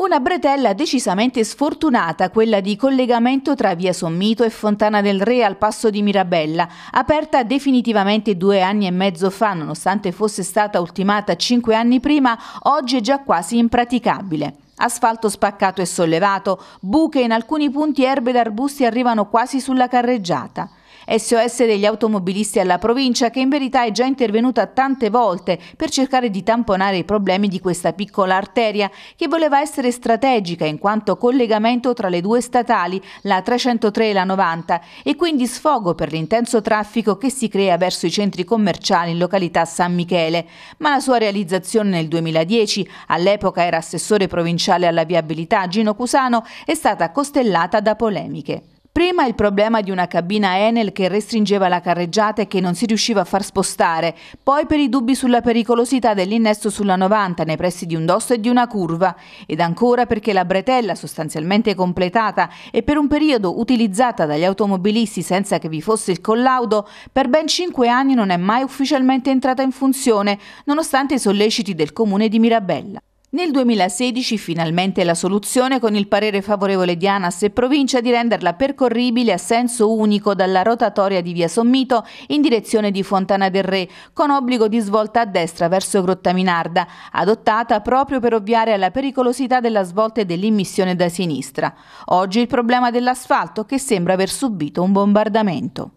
Una bretella decisamente sfortunata, quella di collegamento tra via Sommito e Fontana del Re al passo di Mirabella, aperta definitivamente due anni e mezzo fa, nonostante fosse stata ultimata cinque anni prima, oggi è già quasi impraticabile. Asfalto spaccato e sollevato, buche in alcuni punti erbe ed arbusti arrivano quasi sulla carreggiata. SOS degli automobilisti alla provincia che in verità è già intervenuta tante volte per cercare di tamponare i problemi di questa piccola arteria che voleva essere strategica in quanto collegamento tra le due statali, la 303 e la 90, e quindi sfogo per l'intenso traffico che si crea verso i centri commerciali in località San Michele. Ma la sua realizzazione nel 2010, all'epoca era assessore provinciale alla viabilità Gino Cusano, è stata costellata da polemiche. Prima il problema di una cabina Enel che restringeva la carreggiata e che non si riusciva a far spostare, poi per i dubbi sulla pericolosità dell'innesto sulla 90 nei pressi di un dosso e di una curva, ed ancora perché la bretella sostanzialmente completata e per un periodo utilizzata dagli automobilisti senza che vi fosse il collaudo, per ben cinque anni non è mai ufficialmente entrata in funzione, nonostante i solleciti del comune di Mirabella. Nel 2016 finalmente la soluzione con il parere favorevole di ANAS e provincia di renderla percorribile a senso unico dalla rotatoria di via Sommito in direzione di Fontana del Re, con obbligo di svolta a destra verso Grottaminarda, adottata proprio per ovviare alla pericolosità della svolta e dell'immissione da sinistra. Oggi il problema dell'asfalto che sembra aver subito un bombardamento.